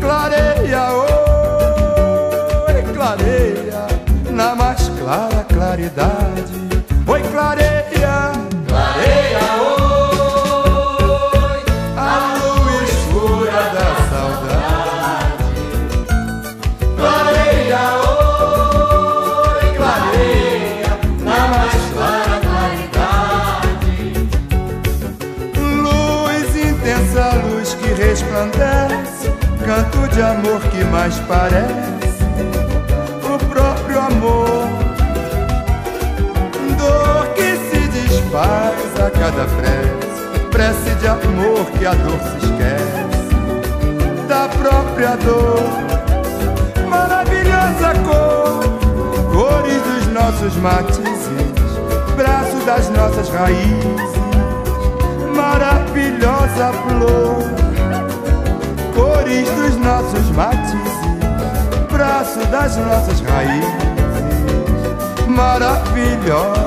Clareia, oi, clareia, na mais clara claridade. Oi, clareia, que resplandece, canto de amor que mais parece o próprio amor. Dor que se desfaz a cada prece, prece de amor que a dor se esquece. Da própria dor. Maravilhosa cor, cores dos nossos matizes, braço das nossas raízes, maravilhosa flor, matizes, braço das nossas raízes, maravilhosa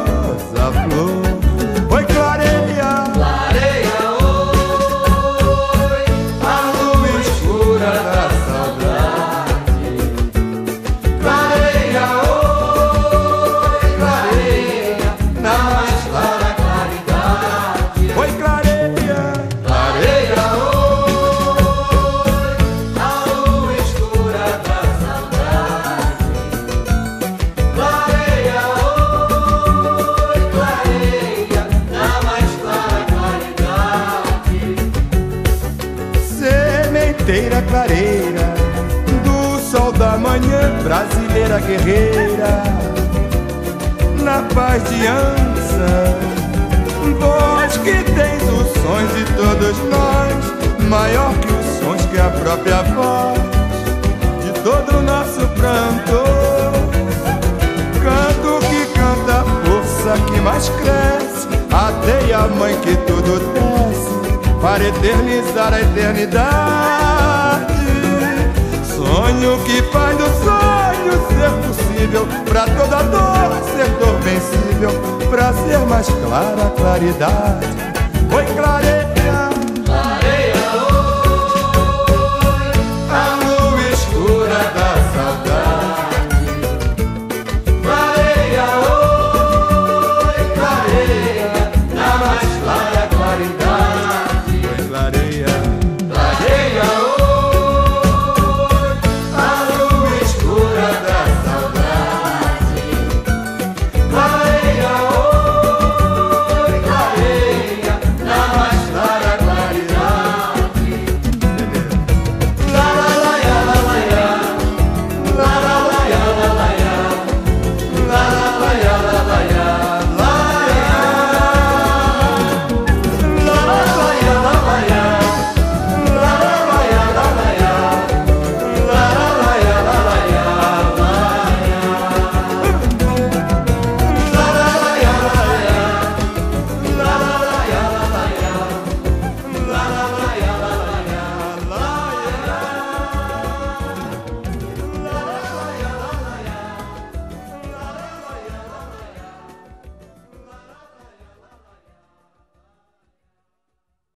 sementeira clareira do sol da manhã, brasileira guerreira, na paz de ança. Voz que tens os sons de todos nós, maior que os sons que a própria voz de todo o nosso pranto. Canto que canta a força que mais cresce, a teia mãe que tudo desce, para eternizar a eternidade. Sonho que faz do sonho ser possível, pra toda dor ser dor vencível, pra ser mais clara a claridade. Oi, clareia.